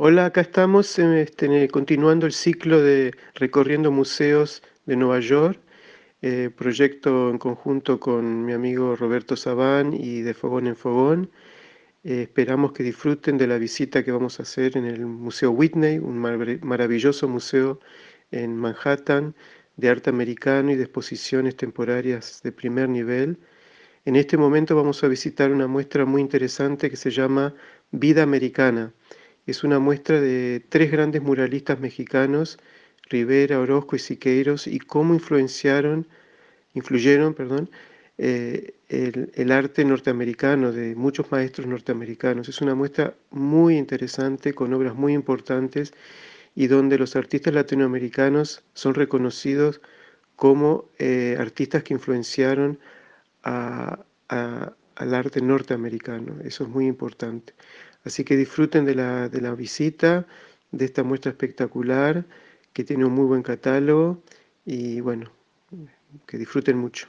Hola, acá estamos eh, este, continuando el ciclo de Recorriendo Museos de Nueva York, eh, proyecto en conjunto con mi amigo Roberto Sabán y de Fogón en Fogón. Eh, esperamos que disfruten de la visita que vamos a hacer en el Museo Whitney, un maravilloso museo en Manhattan de arte americano y de exposiciones temporarias de primer nivel. En este momento vamos a visitar una muestra muy interesante que se llama Vida Americana es una muestra de tres grandes muralistas mexicanos, Rivera, Orozco y Siqueiros, y cómo influyeron perdón, eh, el, arte norteamericano de muchos maestros norteamericanos. Es una muestra muy interesante, con obras muy importantes, y donde los artistas latinoamericanos son reconocidos como eh, artistas que influenciaron al arte norteamericano. Eso es muy importante. Así que disfruten de la, de la visita, de esta muestra espectacular, que tiene un muy buen catálogo y bueno, que disfruten mucho.